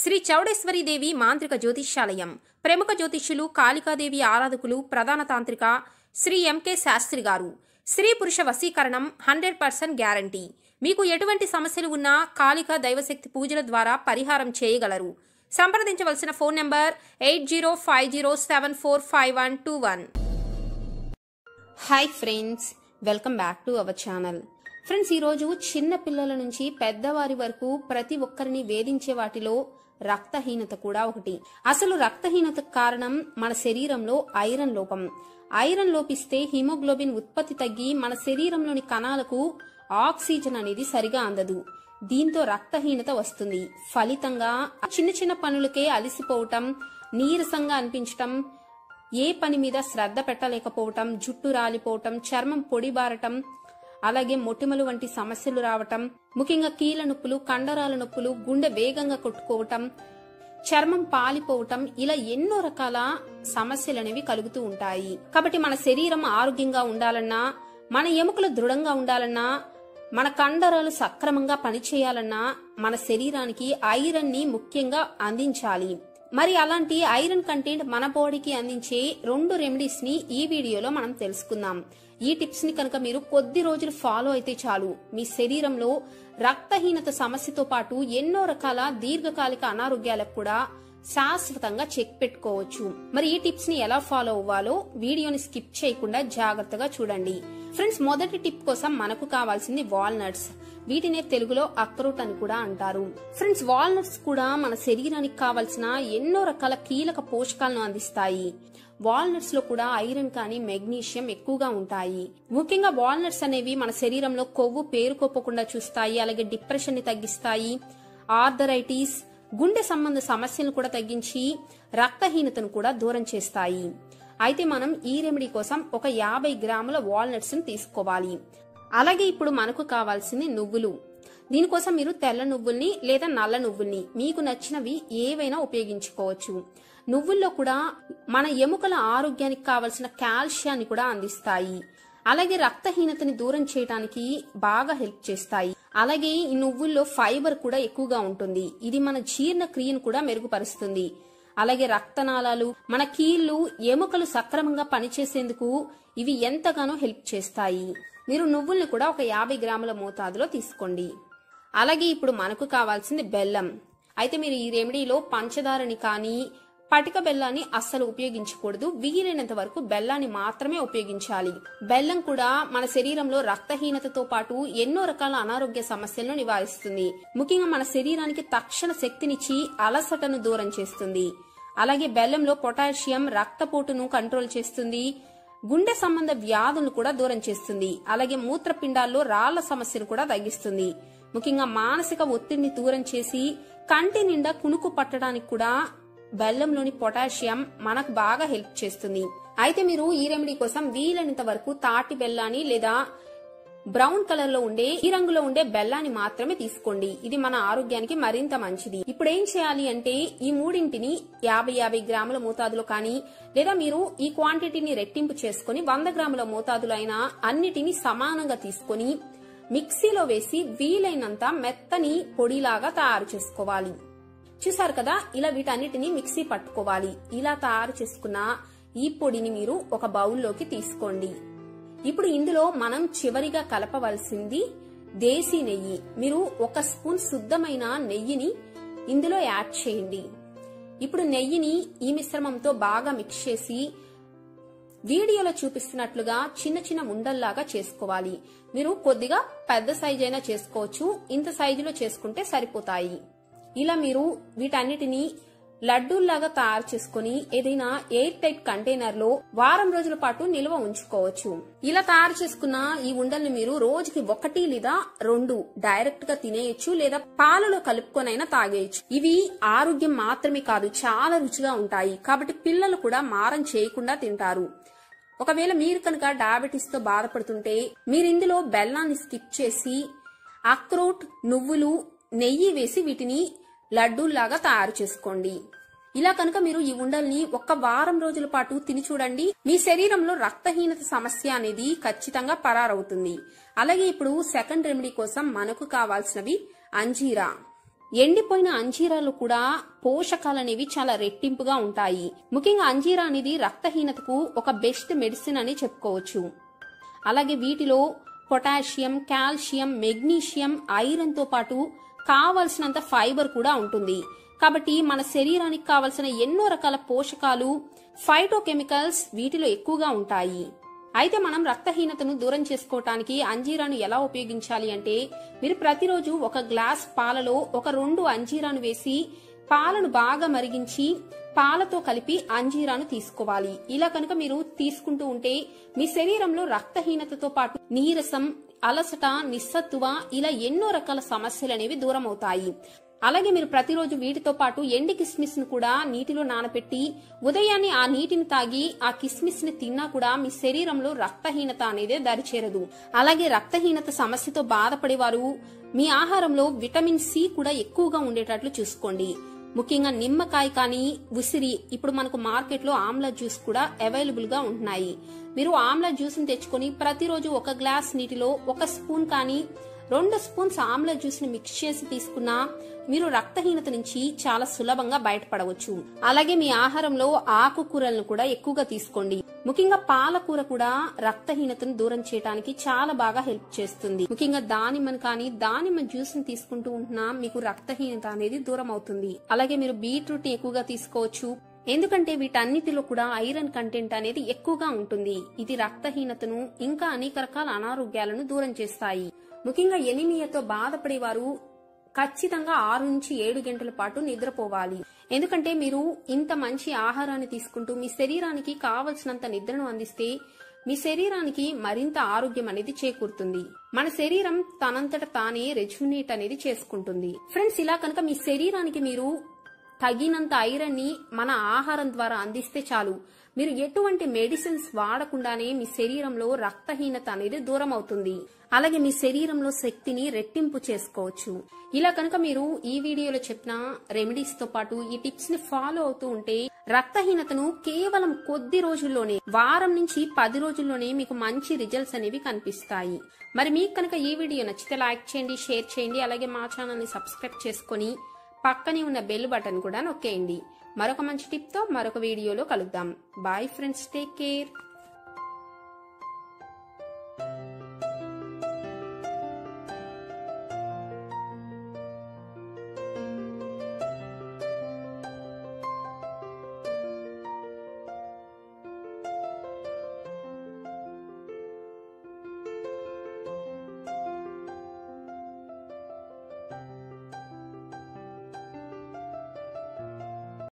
శ్రీ చౌడేశ్వరి దేవి మాంత్రిక జ్యోతిష్యాలయం. ప్రముఖ జ్యోతిష్యులు కాళికాదేవి ఆరాధకులు ప్రధాన తాంత్రిక శ్రీ ఎంకే శాస్త్రి గారు. స్త్రీ పురుష వశీకరణం హండ్రెడ్ పర్సెంట్ గ్యారంటీ. మీకు ఎటువంటి సమస్యలు ఉన్నా కాళికా దైవశక్తి పూజల ద్వారా పరిహారం చేయగలరు. సంప్రదించవలసిన phone number eight zero five zero seven four five one two one. Hi friends welcome back to our channel. Friends ఈరోజు చిన్న పిల్లల నుంచి పెద్దవారి వరకు ప్రతి ఒక్కరిని వేధించే వాటిలో రక్తహీనత కూడా ఒకటి. అసలు రక్తహీనతకు కారణం మన శరీరంలో ఐరన్ లోపం. ఐరన్ లోపిస్తే హిమోగ్లోబిన్ ఉత్పత్తి తగ్గి మన శరీరంలోని కణాలకు ఆక్సిజన్ అనేది సరిగా అందదు. దీంతో రక్తహీనత వస్తుంది. ఫలితంగా చిన్న చిన్న పనులకే అలసిపోవటం నీరసంగా అనిపించటం ఏ పని మీద శ్రద్ధ పెట్టలేకపోవటం జుట్టు రాలిపోవటం చర్మం పొడిబారటం అలాగే మొటిమలు వంటి సమస్యలు రావటం ముఖ్యంగా కీళ్ళ నొప్పులు కండరాల నొప్పులు గుండె వేగంగా కొట్టుకోవటం చర్మం పాలిపోవటం ఇలా ఎన్నో రకాల సమస్యలు అనేవి కలుగుతూ ఉంటాయి. కాబట్టి మన శరీరం ఆరోగ్యంగా ఉండాలన్నా మన ఎముకలు దృఢంగా ఉండాలన్నా మన కండరాలు సక్రమంగా పనిచేయాలన్నా మన శరీరానికి ఐరన్ని ముఖ్యంగా అందించాలి. మరి అలాంటి ఐరన్ కంటెంట్ మన బాడీకి అందించే రెండు రెమెడీస్ని ఈ వీడియోలో మనం తెలుసుకుందాం. ఈ టిప్స్ని కనుక మీరు కొద్ది రోజులు ఫాలో అయితే చాలు. మీ శరీరంలో రక్తహీనత సమస్యతో పాటు ఎన్నో రకాల దీర్ఘకాలిక అనారోగ్యాలకు కూడా శాశ్వతంగా చెక్ పెట్టుకోవచ్చు. మరి ఈ టిప్స్ని ఎలా ఫాలో అవ్వాలో వీడియోని స్కిప్ చేయకుండా జాగ్రత్తగా చూడండి. ఫ్రెండ్స్ మొదటి టిప్ కోసం మనకు కావాల్సింది వాల్నట్స్ వీటినే తెలుగులో అక్రోట్ అని కూడా అంటారు. ఫ్రెండ్స్ వాల్నట్స్ కూడా మన శరీరానికి కావలసిన ఎన్నో రకాల కీలక పోషకాలను అందిస్తాయి. వాల్నట్స్లో కూడా ఐరన్ కానీ మెగ్నీషియం ఎక్కువగా ఉంటాయి. ముఖ్యంగా వాల్నట్స్ అనేవి మన శరీరంలో కొవ్వు పేరుకోపకుండా చూస్తాయి అలాగే డిప్రెషన్ని తగ్గిస్తాయి. ఆర్థరైటిస్ గుండె సంబంధ సమస్యలను కూడా తగ్గించి రక్తహీనతను కూడా దూరం చేస్తాయి. అయితే మనం ఈ రెమెడీ కోసం ఒక యాభై గ్రాముల వాల్నట్స్ తీసుకోవాలి. అలాగే ఇప్పుడు మనకు కావాల్సింది నువ్వులు. దీనికోసం మీరు తెల్ల నువ్వుల్ని లేదా నల్ల నువ్వుల్ని మీకు నచ్చినవి ఏవైనా ఉపయోగించుకోవచ్చు. నువ్వుల్లో కూడా మన ఎముకల ఆరోగ్యానికి కావలసిన కాల్షియాన్ని కూడా అందిస్తాయి. అలాగే రక్తహీనతని దూరం చేయడానికి బాగా హెల్ప్ చేస్తాయి. అలాగే ఈ నువ్వుల్లో ఫైబర్ కూడా ఎక్కువగా ఉంటుంది. ఇది మన జీర్ణక్రియను కూడా మెరుగుపరుస్తుంది. అలాగే రక్తనాళాలు మన కీళ్ళు ఎముకలు సక్రమంగా పనిచేసేందుకు ఇవి ఎంతగానో హెల్ప్ చేస్తాయి. మీరు నువ్వుల్ని కూడా ఒక యాభై గ్రాముల మోతాదులో తీసుకోండి. అలాగే ఇప్పుడు మనకు కావాల్సింది బెల్లం. అయితే మీరు ఈ రెమెడీలో పంచదారని కానీ పటిక బెల్లాన్ని అస్సలు ఉపయోగించకూడదు. వీలైనంత వరకు బెల్లాన్ని మాత్రమే ఉపయోగించాలి. బెల్లం కూడా మన శరీరంలో రక్తహీనతతో పాటు ఎన్నో రకాల అనారోగ్య సమస్యలను నివారిస్తుంది. ముఖ్యంగా మన శరీరానికి తక్షణ శక్తినిచ్చి అలసటను దూరం చేస్తుంది. అలాగే బెల్లంలో పొటాషియం రక్తపోటును కంట్రోల్ చేస్తుంది. గుండె సంబంధ వ్యాధులను కూడా దూరం చేస్తుంది. అలాగే మూత్రపిండాల్లో రాళ్ళ సమస్యను కూడా తగ్గిస్తుంది. ముఖ్యంగా మానసిక ఒత్తిడిని దూరం చేసి కంటి నిండా కునుకు పట్టడానికి కూడా బెల్లంలోని పొటాషియం మనకు బాగా హెల్ప్ చేస్తుంది. అయితే మీరు ఈ రెమెడీ కోసం వీలైనంత వరకు తాటి బెల్లాన్ని లేదా బ్రౌన్ కలర్లో ఉండే ఈ రంగులో ఉండే బెల్లాన్ని మాత్రమే తీసుకోండి. ఇది మన ఆరోగ్యానికి మరింత మంచిది. ఇప్పుడు ఏం చేయాలి అంటే ఈ మూడింటిని యాభై యాభై గ్రాముల మోతాదులో కానీ లేదా మీరు ఈ క్వాంటిటీని రెట్టింపు చేసుకుని వంద గ్రాముల మోతాదులో అయినా అన్నిటిని సమానంగా తీసుకొని మిక్సీలో వేసి వీలైనంత మెత్తని పొడిలాగా తయారు చేసుకోవాలి. చూసారు కదా? ఇలా వీటన్నిటిని మిక్సీ పట్టుకోవాలి. ఇలా తయారు చేసుకున్న ఈ పొడిని మీరు ఒక బౌల్లోకి తీసుకోండి. ఇప్పుడు ఇందులో మనం చివరిగా కలపవలసింది దేశీ నెయ్యి. మీరు ఒక స్పూన్ శుద్ధమైన నెయ్యిని ఇందులో యాడ్ చేయండి. ఇప్పుడు నెయ్యిని ఈ మిశ్రమంతో బాగా మిక్స్ చేసి వీడియోలో చూపిస్తున్నట్లుగా చిన్న చిన్న ఉండల్లాగా చేసుకోవాలి. మీరు కొద్దిగా పెద్ద సైజ్ అయినా చేసుకోవచ్చు. ఇంత సైజులో చేసుకుంటే సరిపోతాయి. ఇలా మీరు వీటన్నిటిని లడ్డూల్లాగా తయారు చేసుకుని ఏదైనా ఎయిర్ టైట్ కంటైనర్లో వారం రోజుల పాటు నిల్వ ఉంచుకోవచ్చు. ఇలా తయారు చేసుకున్న ఈ ఉండల్ని మీరు రోజుకి ఒకటి లేదా రెండు డైరెక్ట్గా తినేయచ్చు లేదా పాలలో కలుపుకొనైనా తాగేయచ్చు. ఇవి ఆరోగ్యం మాత్రమే కాదు చాలా రుచిగా ఉంటాయి. కాబట్టి పిల్లలు కూడా మారం చేయకుండా తింటారు. ఒకవేళ మీరు కనుక డయాబెటీస్తో బాధపడుతుంటే మీరు ఇందులో బెల్లాన్ని స్కిప్ చేసి అక్రోట్ నువ్వులు నెయ్యి వేసి వీటిని లడ్డూల్లాగా తయారు చేసుకోండి. ఇలా కనుక మీరు ఈ ఉండల్ని ఒక్క వారం రోజుల పాటు తిని చూడండి. మీ శరీరంలో రక్తహీనత సమస్య అనేది ఖచ్చితంగా పరారవుతుంది. అలాగే ఇప్పుడు సెకండ్ రెమెడీ కోసం మనకు కావాల్సినవి అంజీరా. ఎండిపోయిన అంజీరాలు కూడా పోషకాలు అనేవి చాలా రెట్టింపుగా ఉంటాయి. ముఖ్యంగా అంజీరా అనేది రక్తహీనతకు ఒక బెస్ట్ మెడిసిన్ అని చెప్పుకోవచ్చు. అలాగే వీటిలో పొటాషియం కాల్షియం మెగ్నీషియం ఐరన్తో పాటు కావలసినంత ఫైబర్ కూడా ఉంటుంది. కాబట్టి మన శరీరానికి కావలసిన ఎన్నో రకాల పోషకాలు ఫైటోకెమికల్స్ వీటిలో ఎక్కువగా ఉంటాయి. అయితే మనం రక్తహీనతను దూరం చేసుకోవటానికి అంజీరాను ఎలా ఉపయోగించాలి అంటే మీరు ప్రతిరోజు ఒక గ్లాస్ పాలలో ఒక రెండు అంజీరాను వేసి పాలను బాగా మరిగించి పాలతో కలిపి అంజీరాను తీసుకోవాలి. ఇలా కనుక మీరు తీసుకుంటూ ఉంటే మీ శరీరంలో రక్తహీనతతో పాటు నీరసం అలసట నిస్సత్తువ ఇలా ఎన్నో రకాల సమస్యలు అనేవి దూరం అవుతాయి అలాగే మీరు ప్రతిరోజు వీటితో పాటు ఎండి కిస్మిస్ను కూడా నీటిలో నానపెట్టి ఉదయాన్నే ఆ నీటిని తాగి ఆ కిస్మిస్ని తిన్నా కూడా మీ శరీరంలో రక్తహీనత అనేది దరిచేరదు అలాగే రక్తహీనత సమస్యతో బాధపడేవారు మీ ఆహారంలో విటమిన్ సి కూడా ఎక్కువగా ఉండేటట్లు చూసుకోండి. ముఖ్యంగా నిమ్మకాయ కానీ ఉసిరి ఇప్పుడు మనకు మార్కెట్లో ఆమ్లా జ్యూస్ కూడా అవైలబుల్గా ఉంటున్నాయి. మీరు ఆమ్లా జ్యూస్ని తెచ్చుకొని ప్రతిరోజు ఒక గ్లాస్ నీటిలో ఒక స్పూన్ కానీ రెండు స్పూన్స్ ఆమ్లా జ్యూస్ని మిక్స్ చేసి తీసుకున్నా మీరు రక్తహీనత నుంచి చాలా సులభంగా బయటపడవచ్చు. అలాగే మీ ఆహారంలో ఆకుకూరలను కూడా ఎక్కువగా తీసుకోండి. ముఖ్యంగా పాలకూర కూడా రక్తహీనతను దూరం చేయడానికి చాలా బాగా హెల్ప్ చేస్తుంది. ముఖ్యంగా దానిమ్మను కానీ దానిమ్మ జ్యూస్ని తీసుకుంటూ ఉంటున్నా మీకు రక్తహీనత అనేది దూరం అవుతుంది. అలాగే మీరు బీట్రూట్ని ఎక్కువగా తీసుకోవచ్చు. ఎందుకంటే వీటన్నిటిలో కూడా ఐరన్ కంటెంట్ అనేది ఎక్కువగా ఉంటుంది. ఇది రక్తహీనతను ఇంకా అనేక రకాల అనారోగ్యాలను దూరం చేస్తాయి. ముఖ్యంగా ఎనిమియాతో బాధపడేవారు ఖచ్చితంగా ఆరు నుంచి ఏడు గంటల పాటు నిద్రపోవాలి. ఎందుకంటే మీరు ఇంత మంచి ఆహారాన్ని తీసుకుంటూ మీ శరీరానికి కావలసినంత నిద్రను అందిస్తే మీ శరీరానికి మరింత ఆరోగ్యం అనేది చేకూరుతుంది. మన శరీరం తనంతట తానే రెజ్యునేట్ అనేది చేసుకుంటుంది. ఫ్రెండ్స్ ఇలా కనుక మీ శరీరానికి మీరు తగినంత ఐరన్ని మన ఆహారం ద్వారా అందిస్తే చాలు. మీరు ఎటువంటి మెడిసిన్స్ వాడకుండానే మీ శరీరంలో రక్తహీనత అనేది దూరం అవుతుంది అలాగే మీ శరీరంలో శక్తిని రెట్టింపు చేసుకోవచ్చు. ఇలా కనుక మీరు ఈ వీడియోలో చెప్పిన రెమెడీస్తో పాటు ఈ టిప్స్ని ఫాలో అవుతూ ఉంటే రక్తహీనతను కేవలం కొద్ది రోజుల్లోనే వారం నుంచి పది రోజుల్లోనే మీకు మంచి రిజల్ట్స్ అనేవి కనిపిస్తాయి. మరి మీకు కనుక ఈ వీడియో నచ్చితే లైక్ చేయండి షేర్ చేయండి అలాగే మా ఛానల్ని సబ్స్క్రైబ్ చేసుకొని పక్కనే ఉన్న బెల్ బటన్ కూడా నొక్కేయండి. మరొక మంచి టిప్తో మరొక వీడియోలో కలుద్దాం. Bye friends take care